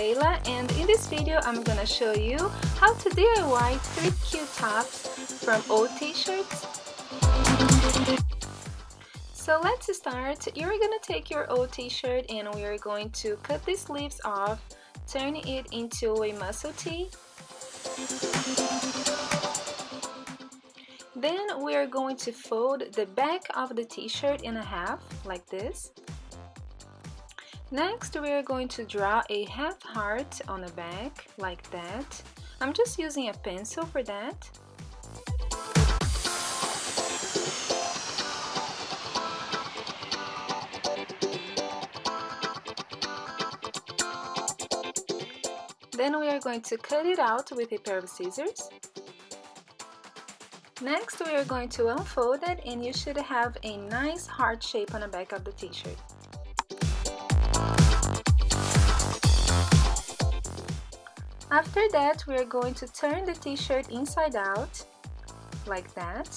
Leila and in this video I'm gonna show you how to DIY three cute tops from old t-shirts. So let's start. You're gonna take your old t-shirt and we're going to cut the sleeves off, turn it into a muscle tee. Then we are going to fold the back of the t-shirt in a half like this Next, we are going to draw a half heart on the back, like that. I'm just using a pencil for that. Then we are going to cut it out with a pair of scissors. Next, we are going to unfold it and you should have a nice heart shape on the back of the t-shirt. After that, we are going to turn the t-shirt inside out, like that.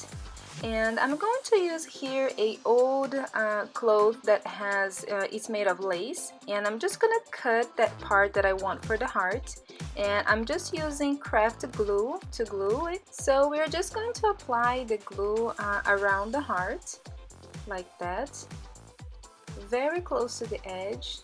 And I'm going to use here a old uh, cloth that has, uh, it's made of lace. And I'm just gonna cut that part that I want for the heart. And I'm just using craft glue to glue it. So we're just going to apply the glue uh, around the heart, like that. Very close to the edge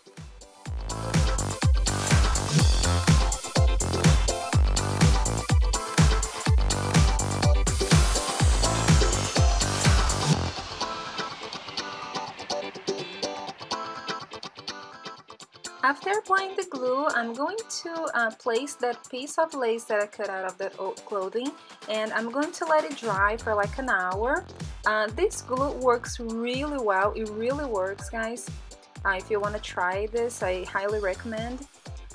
After applying the glue, I'm going to uh, place that piece of lace that I cut out of that old clothing and I'm going to let it dry for like an hour. Uh, this glue works really well, it really works guys. Uh, if you want to try this, I highly recommend.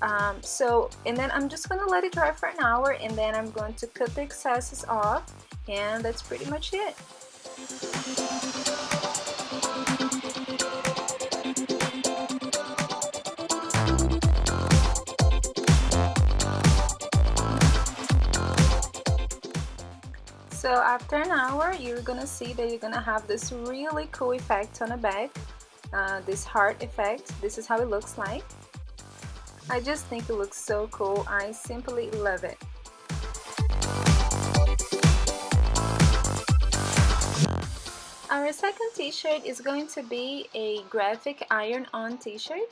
Um, so, and then I'm just going to let it dry for an hour and then I'm going to cut the excesses off and that's pretty much it. So after an hour, you're gonna see that you're gonna have this really cool effect on the back, uh, this heart effect. This is how it looks like. I just think it looks so cool. I simply love it. Our second t-shirt is going to be a graphic iron-on t-shirt.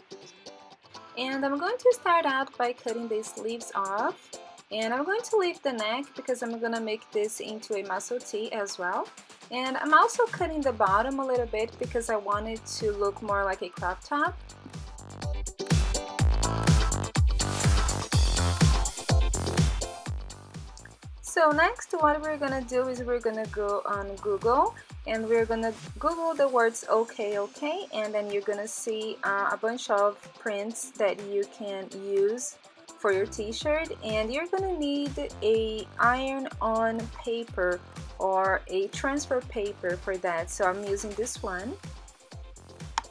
And I'm going to start out by cutting the sleeves off and I'm going to leave the neck because I'm gonna make this into a muscle tee as well. And I'm also cutting the bottom a little bit because I want it to look more like a crop top. So next what we're gonna do is we're gonna go on Google and we're gonna Google the words okay okay and then you're gonna see uh, a bunch of prints that you can use for your t-shirt and you're gonna need a iron on paper or a transfer paper for that. So I'm using this one.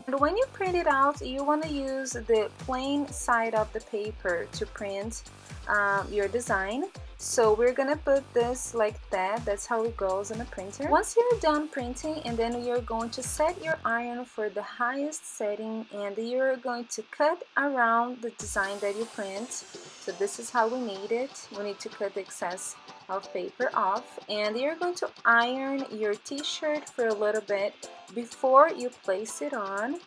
And when you print it out you want to use the plain side of the paper to print um, your design so we're gonna put this like that. That's how it goes on the printer. Once you're done printing and then you're going to set your iron for the highest setting and you're going to cut around the design that you print. So this is how we need it. We need to cut the excess of paper off and you're going to iron your t-shirt for a little bit before you place it on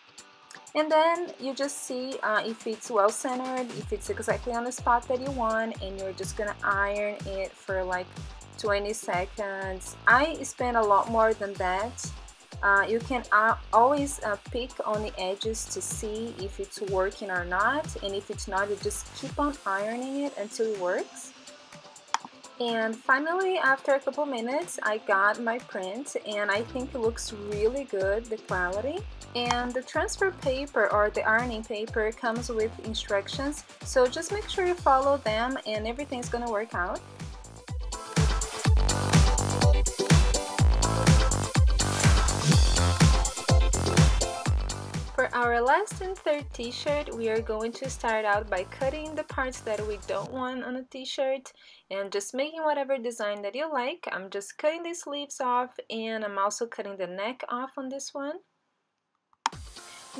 and then you just see uh, if it's well centered if it's exactly on the spot that you want and you're just gonna iron it for like 20 seconds. I spend a lot more than that. Uh, you can uh, always uh, pick on the edges to see if it's working or not and if it's not you just keep on ironing it until it works and finally after a couple minutes I got my print and I think it looks really good the quality. And the transfer paper or the ironing paper comes with instructions so just make sure you follow them and everything's gonna work out our last and third t-shirt, we are going to start out by cutting the parts that we don't want on a t-shirt and just making whatever design that you like. I'm just cutting the sleeves off and I'm also cutting the neck off on this one.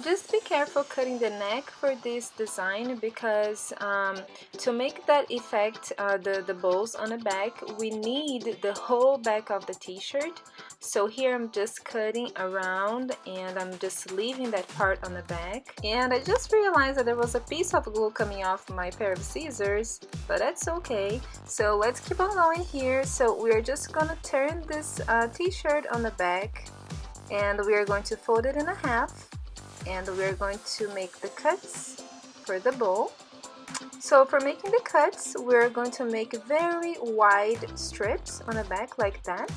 Just be careful cutting the neck for this design because um, to make that effect, uh, the, the bows on the back, we need the whole back of the t-shirt. So here I'm just cutting around and I'm just leaving that part on the back. And I just realized that there was a piece of glue coming off my pair of scissors, but that's okay. So let's keep on going here. So we're just gonna turn this uh, t-shirt on the back and we are going to fold it in a half and we're going to make the cuts for the bow. So for making the cuts, we're going to make very wide strips on the back like that.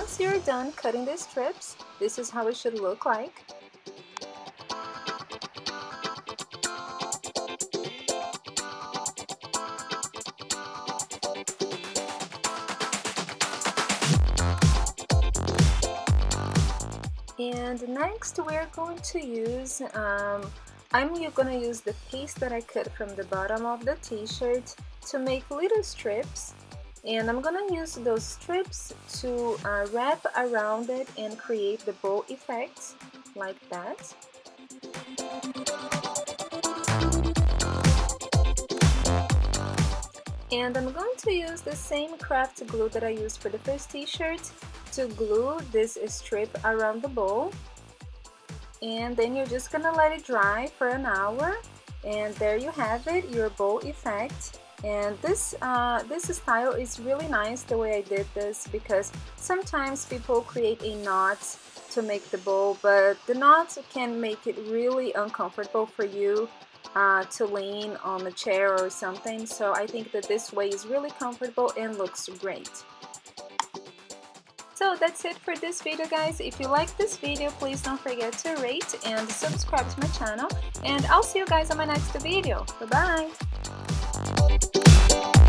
Once you're done cutting the strips, this is how it should look like. And next we're going to use, um, I'm going to use the piece that I cut from the bottom of the t-shirt to make little strips and I'm gonna use those strips to uh, wrap around it and create the bow effect like that. And I'm going to use the same craft glue that I used for the first t-shirt to glue this strip around the bow. And then you're just gonna let it dry for an hour and there you have it your bow effect and this uh, this style is really nice the way I did this because sometimes people create a knot to make the bow but the knot can make it really uncomfortable for you uh, to lean on a chair or something so I think that this way is really comfortable and looks great. So that's it for this video guys. If you like this video, please don't forget to rate and subscribe to my channel. And I'll see you guys on my next video. Bye bye! Thank you